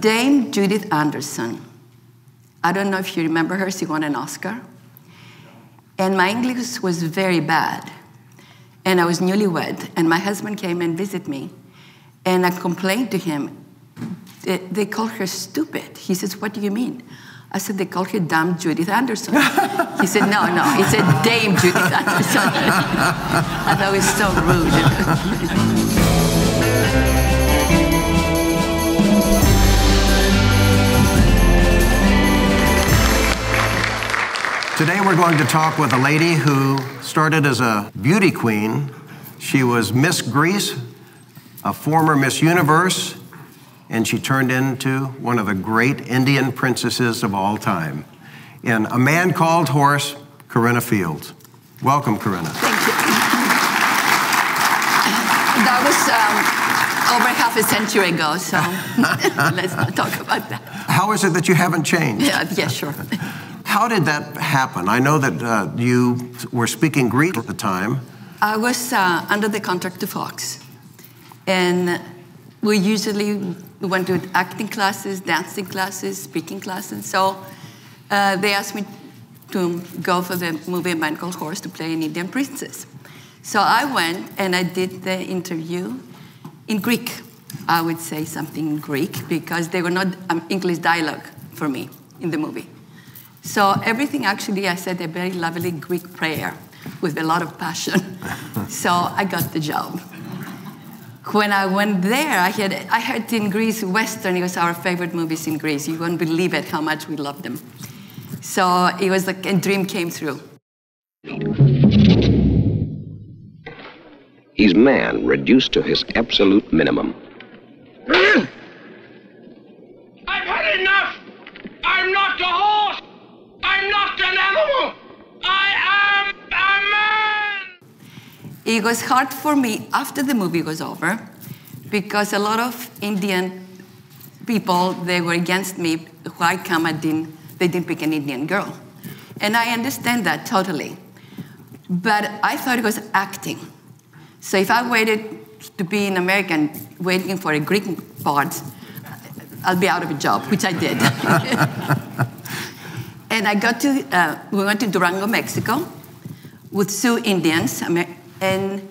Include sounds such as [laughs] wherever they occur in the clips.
Dame Judith Anderson. I don't know if you remember her, she won an Oscar. And my English was very bad. And I was newlywed, and my husband came and visited me. And I complained to him. They, they call her stupid. He says, What do you mean? I said, They call her Dame Judith Anderson. he said, No, no. He said, Dame Judith Anderson. [laughs] I thought it was so rude. [laughs] Today we're going to talk with a lady who started as a beauty queen. She was Miss Greece, a former Miss Universe, and she turned into one of the great Indian princesses of all time. In A Man Called Horse, Corinna Fields. Welcome, Corinna. Thank you. That was um, over half a century ago, so [laughs] let's not talk about that. How is it that you haven't changed? [laughs] Yeah, yeah sure. How did that happen? I know that uh, you were speaking Greek at the time. I was uh, under the contract to Fox. And we usually went to acting classes, dancing classes, speaking classes. So uh, they asked me to go for the movie A Man Called Horse to play an Indian princess. So I went and I did the interview in Greek. I would say something in Greek because they were not um, English dialogue for me in the movie. So everything actually, I said a very lovely Greek prayer with a lot of passion. [laughs] so I got the job. When I went there, I had I heard in Greece Western. It was our favorite movies in Greece. You won't believe it how much we loved them. So it was like a dream came true. He's man reduced to his absolute minimum. I've had enough! I'm not a horse! I'm not an animal! I am a man! It was hard for me after the movie was over because a lot of Indian people, they were against me. Why come I didn't, they didn't pick an Indian girl? And I understand that totally. But I thought it was acting. So if I waited to be an American waiting for a Greek part, I'll be out of a job, which I did. [laughs] and I got to, uh, we went to Durango, Mexico with Sioux Indians. And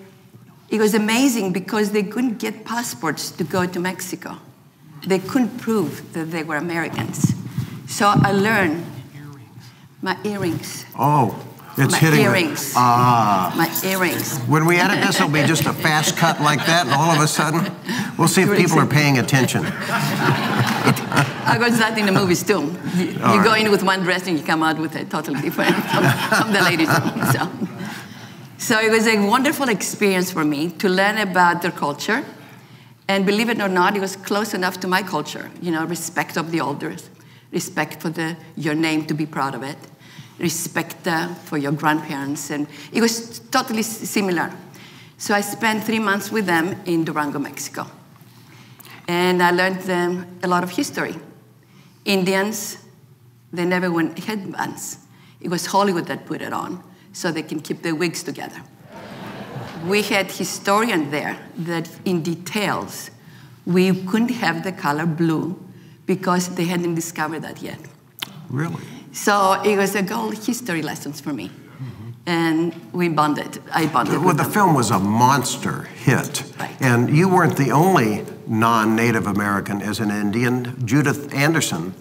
it was amazing because they couldn't get passports to go to Mexico. They couldn't prove that they were Americans. So I learned my earrings. Oh, it's my hitting earrings. The, ah. My earrings. When we edit this, it'll be just a fast cut like that, and all of a sudden, we'll see if people are paying attention. It, I got that in the movies too. You, you go in with one dress and you come out with a totally different from, from the ladies. So. So it was a wonderful experience for me to learn about their culture. And believe it or not, it was close enough to my culture. You know, respect of the elders, respect for the, your name to be proud of it respect uh, for your grandparents. And it was totally similar. So I spent three months with them in Durango, Mexico. And I learned them a lot of history. Indians, they never wore headbands. It was Hollywood that put it on so they can keep their wigs together. We had historians there that in details, we couldn't have the color blue because they hadn't discovered that yet. Really? So it was a gold history lessons for me. And we bonded. I bonded. Well, the them. film was a monster hit. Right. And you weren't the only non Native American as an Indian. Judith Anderson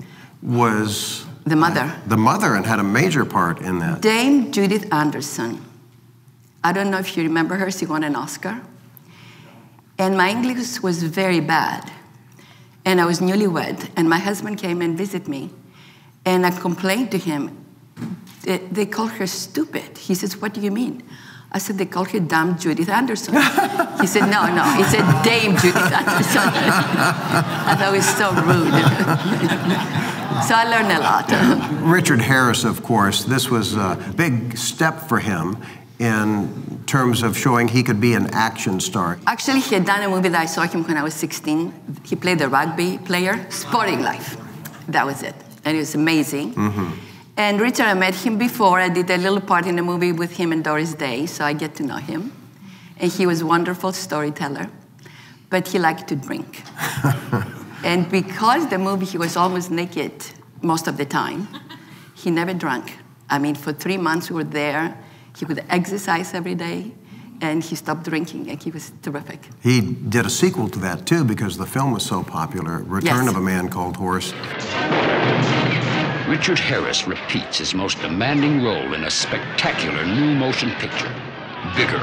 was the mother. The mother and had a major part in that. Dame Judith Anderson. I don't know if you remember her, she won an Oscar. And my English was very bad. And I was newlywed, and my husband came and visited me. And I complained to him. They, they call her stupid. He says, What do you mean? I said, They called her Dame Judith Anderson. he said, No, no. He said, Dame Judith Anderson. [laughs] I thought it was so rude. [laughs] so I learned a lot. [laughs] Richard Harris, of course, this was a big step for him in terms of showing he could be an action star. Actually, he had done a movie that I saw him when I was 16. He played the rugby player, Sporting Life. That was it and it was amazing. Mm-hmm. And Richard, I met him before. I did a little part in a movie with him and Doris Day, so I get to know him. And he was a wonderful storyteller, but he liked to drink. [laughs] And because the movie, he was almost naked most of the time, he never drank. I mean, for three months we were there. He would exercise every day, and he stopped drinking, and he was terrific. He did a sequel to that too because the film was so popular Return Yes. of a Man Called Horse. Richard Harris repeats his most demanding role in a spectacular new motion picture. Bigger,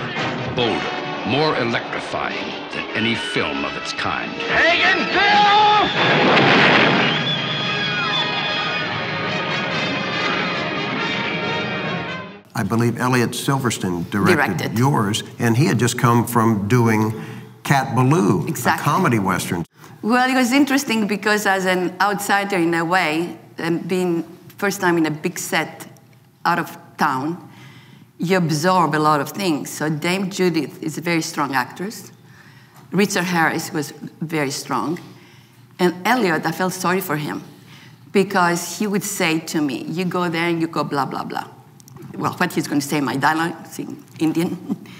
bolder, more electrifying than any film of its kind. Hagen, Bill! I believe Elliott Silverstein directed, Directed. yours, and he had just come from doing Cat Ballou, Exactly. a comedy western. Well, it was interesting because as an outsider in a way, and being first time in a big set out of town, you absorb a lot of things. So Dame Judith is a very strong actress. Richard Harris was very strong. And Elliott, I felt sorry for him because he would say to me, you go there and you go blah, blah, blah. Well, what he's going to say, my in Indian. [laughs]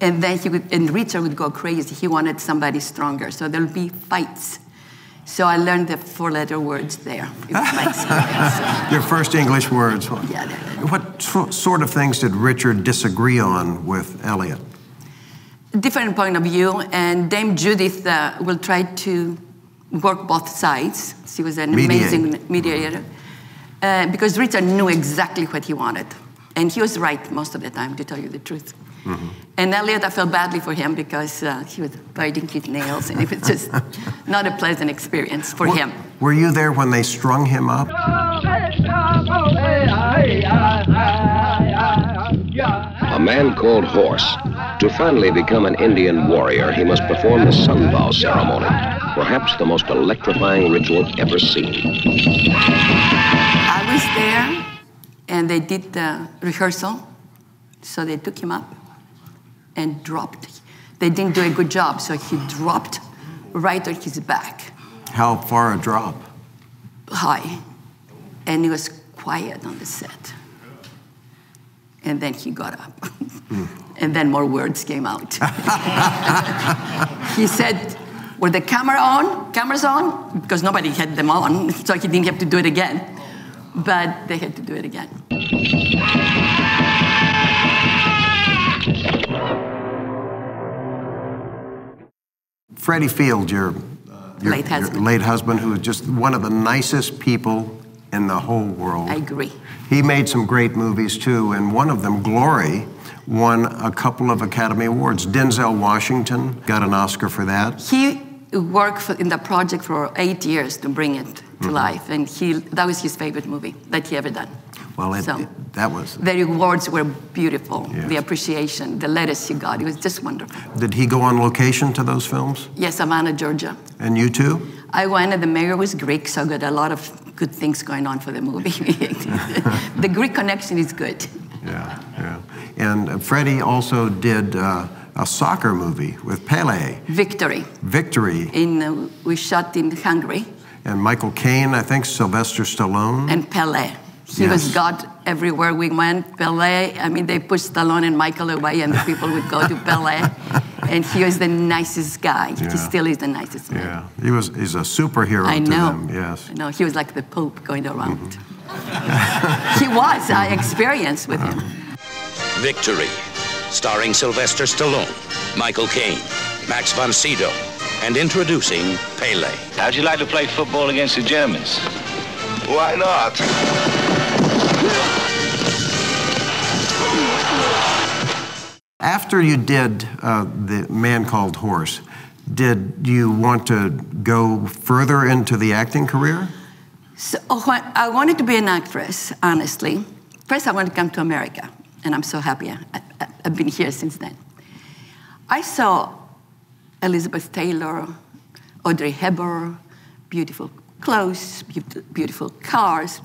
And then he would, and Richard would go crazy. He wanted somebody stronger. So there'll be fights. So I learned the four letter words there. It was my [laughs] experience. Your first English words. Yeah, What sort of things did Richard disagree on with Elliott? different point of view, and Dame Judith uh, will try to work both sides. She was an Mediate. amazing mediator uh, because Richard knew exactly what he wanted, and he was right most of the time, to tell you the truth. And Elliott, I felt badly for him because uh, he was biting his nails, and it was just [laughs] not a pleasant experience for him. Were you there when they strung him up? A man called Horse. To finally become an Indian warrior, he must perform the sunvow ceremony, perhaps the most electrifying ritual ever seen. I was there, and they did the rehearsal, so they took him up and dropped. They didn't do a good job, so he dropped right on his back, How far a drop? high, and he was quiet on the set. And then he got up, [laughs] and then more words came out. [laughs] he said, "Were the camera on? Cameras on? Because nobody had them on, so he didn't have to do it again." But they had to do it again. Freddie Fields, your, your Late your husband. late husband, who was just one of the nicest people in the whole world. I agree. He made some great movies too, and one of them, Glory, won a couple of Academy Awards. Denzel Washington got an Oscar for that. He worked for, in the project for eight years to bring it to mm-hmm. life, and he, that was his favorite movie that he ever done. Well, it, So- it- that was. The rewards were beautiful, Yes. the appreciation, the letters he got, it was just wonderful. Did he go on location to those films? Yes, Savannah, Georgia. And you too? I went, and the mayor was Greek, so I got a lot of good things going on for the movie. [laughs] [laughs] the Greek connection is good. Yeah. And Freddie also did uh, a soccer movie with Pele, Victory. Victory, In, uh, we shot in Hungary, and Michael Caine, I think, Sylvester Stallone. and Pele. He was Yes. God everywhere we went. Pele, I mean, they pushed Stallone and Michael away, and the people would go to Pele. [laughs] And he was the nicest guy. Yeah. He still is the nicest man. yeah, he was. He's a superhero I to know. them. Yes. I know. He was like the Pope going around. [laughs] he was. I experienced with him. Victory, starring Sylvester Stallone, Michael Caine, Max von Sydow, and introducing Pele. How'd you like to play football against the Germans? Why not? After you did uh, the Man Called Horse, did you want to go further into the acting career? So when I wanted to be an actress, honestly. First, I wanted to come to America, and I'm so happy I, I, I've been here since then. I saw Elizabeth Taylor, Audrey Hepburn, beautiful clothes, beautiful, beautiful cars,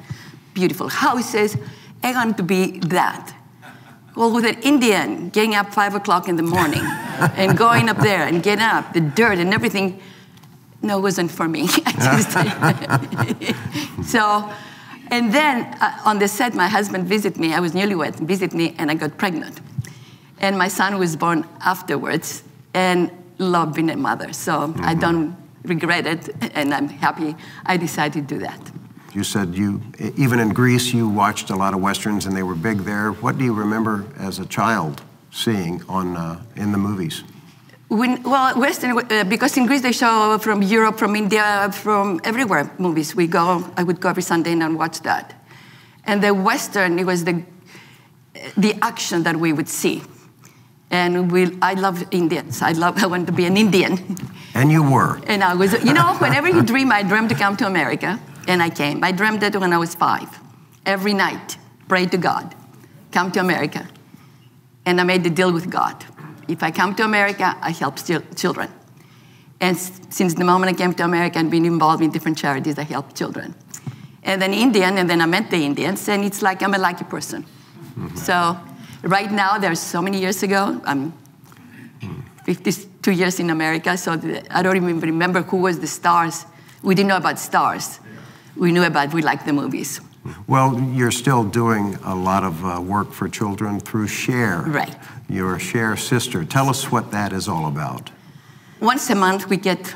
beautiful houses. I wanted to be that. Well, with an Indian getting up five o'clock in the morning [laughs] and going up there and getting up, the dirt and everything, no, it wasn't for me. [laughs] [laughs] So, and then uh, on the set, my husband visited me. I was newlywed, visited me, and I got pregnant. And my son was born afterwards, and loved being a mother. So I don't regret it, and I'm happy I decided to do that. You said you, even in Greece, you watched a lot of westerns and they were big there. What do you remember as a child seeing on, uh, in the movies? When, well, Western, uh, because in Greece they show from Europe, from India, from everywhere movies. We go, I would go every Sunday and watch that. And the Western, it was the, the action that we would see. And we, I love Indians. I love, I want to be an Indian. And you were. And I was, you know, whenever you dream, I dreamed to come to America, and I came. I dreamed it when I was five. Every night, pray to God, come to America. And I made the deal with God. If I come to America, I help children. And since the moment I came to America and been involved in different charities, I help children. And then Indian, and then I met the Indians, and it's like I'm a lucky person. Mm-hmm. So right now, there's so many years ago, I'm 52 years in America, so the, I don't even remember who was the stars. We didn't know about stars. We knew about, we liked the movies. Well, you're still doing a lot of uh, work for children through Share. Right. Your Share sister. Tell us what that is all about. Once a month, we get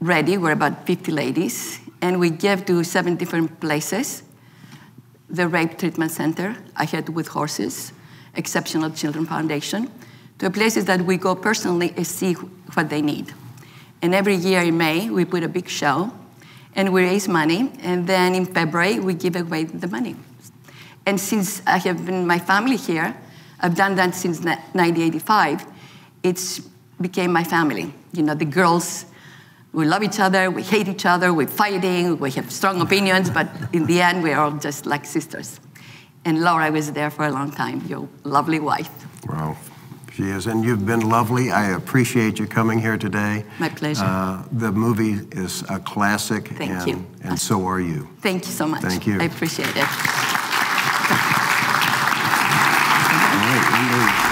ready. We're about 50 ladies, and we give to seven different places. The Rape Treatment Center, I Had with Horses, Exceptional Children Foundation, to places that we go personally and see what they need. And every year in May, we put a big show and we raise money, and then in February, we give away the money. And since I have been my family here, I've done that since 1985, it's became my family. You know, the girls, we love each other, we hate each other, we're fighting, we have strong opinions, but in the end, we're all just like sisters. And Laura was there for a long time, your lovely wife. Wow. She is, and you've been lovely. I appreciate you coming here today. My pleasure. Uh, the movie is a classic. Thank and, you. And so are you. Thank you so much. Thank you. I appreciate it. All right,